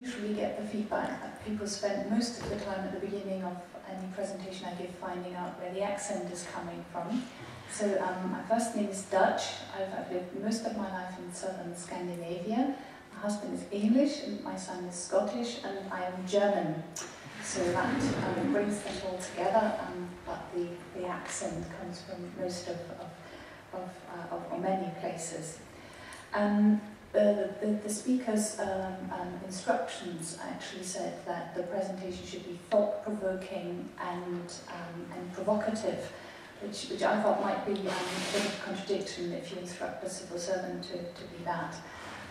usually get the feedback that people spend most of the time at the beginning of any presentation I give finding out where the accent is coming from. So um, my first name is Dutch. I've, I've lived most of my life in southern Scandinavia. My husband is English and my son is Scottish and I am German. So that um, brings them all together, um, but the, the accent comes from most of, of, of, uh, of, many places. Um, the, the, the speaker's um, um, instructions actually said that the presentation should be thought-provoking and, um, and provocative, which, which I thought might be um, a bit of a contradiction if you instruct a civil servant to, to be that.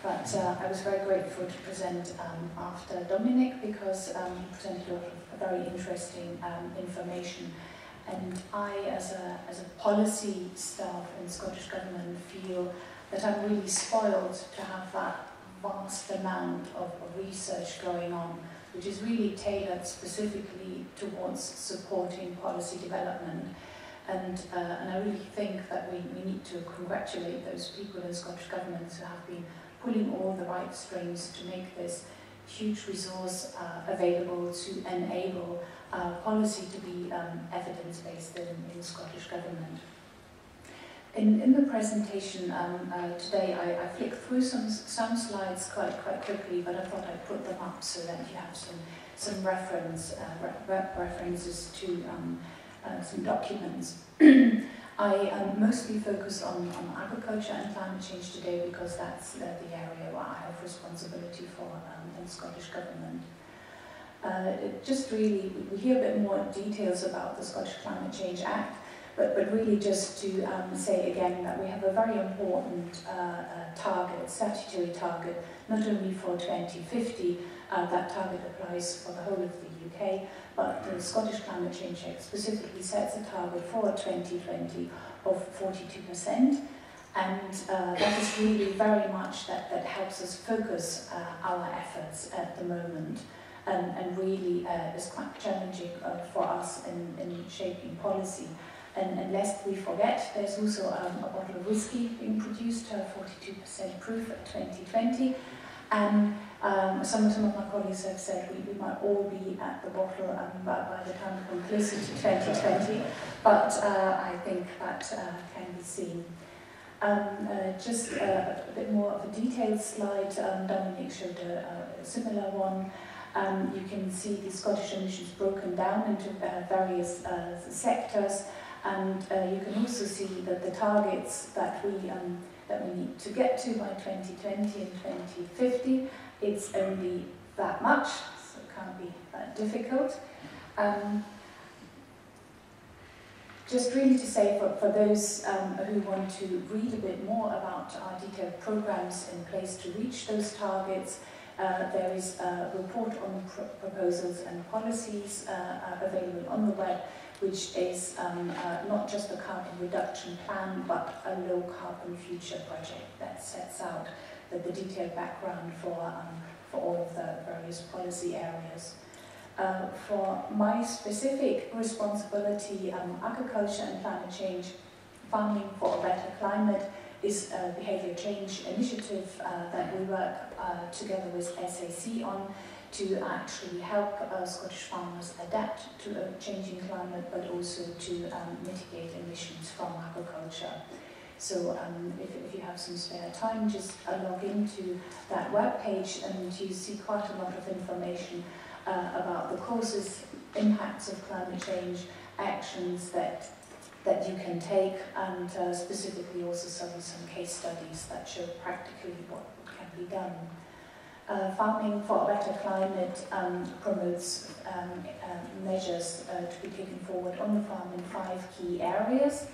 But uh, I was very grateful to present um, after Dominic because um, he presented a lot of very interesting um, information. And I, as a, as a policy staff in the Scottish Government, feel that I'm really spoiled to have that vast amount of, research going on, which is really tailored specifically towards supporting policy development. And, uh, and I really think that we, we need to congratulate those people in Scottish Government who have been pulling all the right strings to make this huge resource uh, available to enable uh, policy to be um, evidence-based in, in Scottish Government. In, in the presentation um, uh, today, I, I flicked through some, some slides quite, quite quickly, but I thought I'd put them up so that you have some, some reference, uh, re references to um, uh, some documents. I um, mostly focus on, on agriculture and climate change today because that's the area where I have responsibility for um, in the Scottish Government. Uh, just really, we hear a bit more details about the Scottish Climate Change Act, but, but really just to um, say again that we have a very important uh, uh, target, statutory target, not only for 2050, uh, that target applies for the whole of the UK, but the Scottish Climate Change Act specifically sets a target for 2020 of 42%, and uh, that is really very much that, that helps us focus uh, our efforts at the moment. And, and really uh, is quite challenging uh, for us in, in shaping policy. And, and lest we forget, there's also um, a bottle of whiskey being produced, uh, 42% proof at 2020. And um, some, some of my colleagues have said we, we might all be at the bottle um, by, by the time we come closer to 2020, but uh, I think that uh, can be seen. Um, uh, just uh, a bit more of a detailed slide, um, Dominic showed a, a similar one. Um, you can see the Scottish emissions broken down into uh, various uh, sectors, and uh, you can also see that the targets that we um, that we need to get to by 2020 and 2050, it's only that much, so it can't be that difficult. Um, just really to say for, for those um, who want to read a bit more about our detailed programs in place to reach those targets, uh, there is a report on pr proposals and policies uh, available on the web, which is um, uh, not just a carbon reduction plan, but a low carbon future project that sets out the, the detailed background for, um, for all of the various policy areas. Uh, for my specific responsibility, um, agriculture and climate change, farming for a better climate, is a behaviour change initiative uh, that we work uh, together with SAC on to actually help uh, Scottish farmers adapt to a changing climate but also to um, mitigate emissions from agriculture. So um, if, if you have some spare time, just uh, log into that web page and you see quite a lot of information uh, about the causes, impacts of climate change, actions that that you can take and uh, specifically also some, some case studies that show practically what can be done. Uh, farming for a better climate um, promotes um, uh, measures to be taken forward on the farm in five key areas.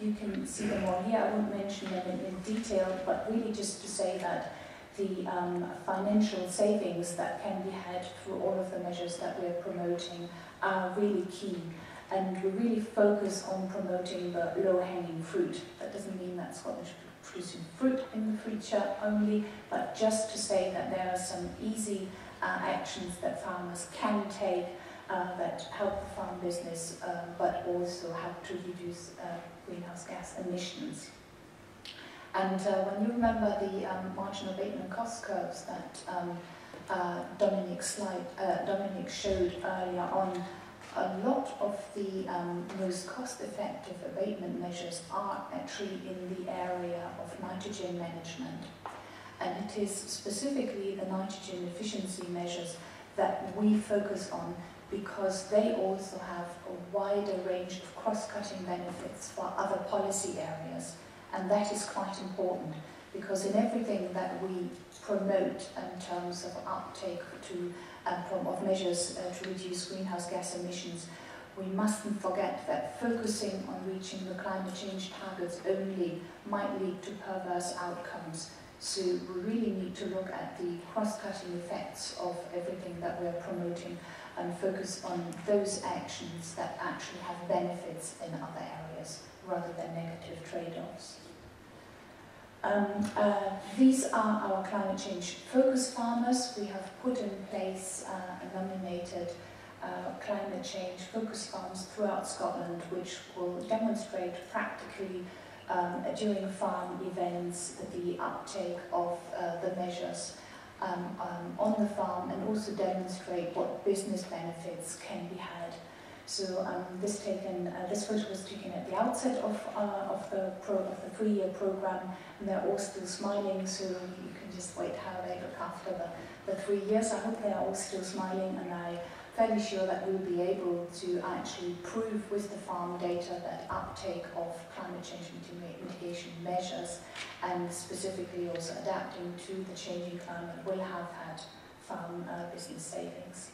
You can see them all here. I won't mention them in, in detail, but really just to say that the um, financial savings that can be had through all of the measures that we're promoting are really key. And we really focus on promoting the low-hanging fruit. That doesn't mean that Scottish producing fruit in the future only, but just to say that there are some easy uh, actions that farmers can take uh, that help the farm business, uh, but also help to reduce uh, greenhouse gas emissions. And uh, when you remember the um, marginal abatement cost curves that um, uh, Dominic, slide, Dominic showed earlier on, a lot of the um, most cost-effective abatement measures are actually in the area of nitrogen management. And it is specifically the nitrogen efficiency measures that we focus on because they also have a wider range of cross-cutting benefits for other policy areas. And that is quite important because in everything that we promote in terms of uptake to, um, of measures uh, to reduce greenhouse gas emissions, we mustn't forget that focusing on reaching the climate change targets only might lead to perverse outcomes. So we really need to look at the cross-cutting effects of everything that we're promoting and focus on those actions that actually have benefits in other areas rather than negative trade-offs. Um, uh, these are our climate change focus farmers. We have put in place uh, and nominated uh, climate change focus farms throughout Scotland, which will demonstrate practically um, during farm events the uptake of uh, the measures um, um, on the farm and also demonstrate what business benefits can be had. So um, this taken, uh, this photo was taken at the outset of, uh, of the pro of the three-year program, and they're all still smiling. So you can just wait how they look after the, the three years. I hope they are all still smiling, and I fairly sure that we'll be able to actually prove with the farm data that uptake of climate change mitigation measures and specifically also adapting to the changing climate will have had farm uh, business savings.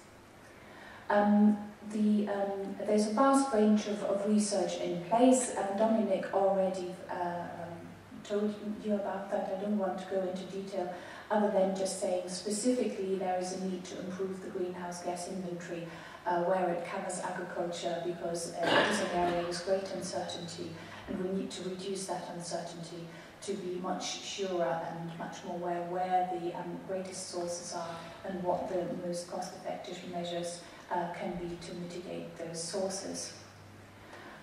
Um, the, um, there's a vast range of, of research in place and Dominic already uh, um, told you about that. I don't want to go into detail other than just saying specifically there is a need to improve the greenhouse gas inventory uh, where it covers agriculture because uh, it is an area with great uncertainty and we need to reduce that uncertainty to be much surer and much more aware where the um, greatest sources are and what the most cost-effective measures uh, can be to mitigate those sources.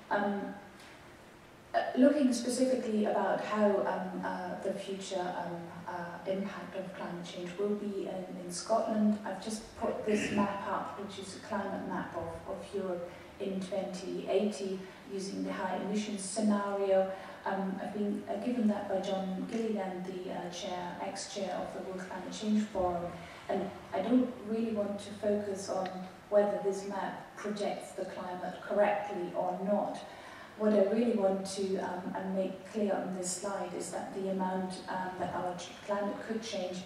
Um, looking specifically about how um, uh, the future um, uh, impact of climate change will be in, in Scotland, I've just put this map up, which is a climate map of, of Europe in 2080 using the high emissions scenario. Um, I've been uh, given that by John Gilliland, the uh, chair, ex-chair of the Rural Climate Change Forum, and I don't really want to focus on whether this map projects the climate correctly or not. What I really want to um, make clear on this slide is that the amount um, that our climate could change